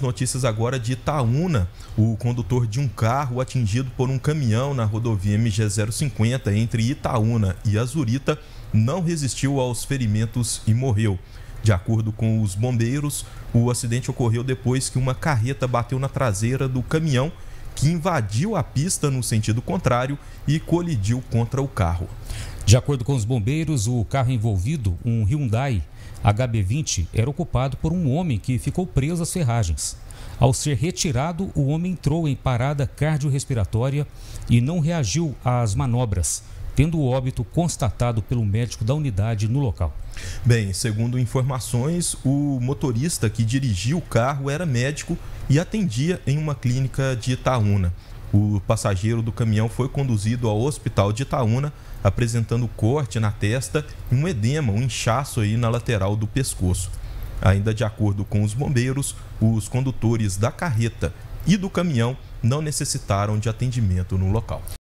Notícias agora de Itaúna. O condutor de um carro atingido por um caminhão na rodovia MG050 entre Itaúna e Azurita não resistiu aos ferimentos e morreu. De acordo com os bombeiros, o acidente ocorreu depois que uma carreta bateu na traseira do caminhão que invadiu a pista no sentido contrário e colidiu contra o carro. De acordo com os bombeiros, o carro envolvido, um Hyundai HB20 era ocupado por um homem que ficou preso às ferragens. Ao ser retirado, o homem entrou em parada cardiorrespiratória e não reagiu às manobras, tendo o óbito constatado pelo médico da unidade no local. Bem, segundo informações, o motorista que dirigiu o carro era médico e atendia em uma clínica de Itaúna. O passageiro do caminhão foi conduzido ao hospital de Itaúna, apresentando corte na testa e um edema, um inchaço aí na lateral do pescoço. Ainda de acordo com os bombeiros, os condutores da carreta e do caminhão não necessitaram de atendimento no local.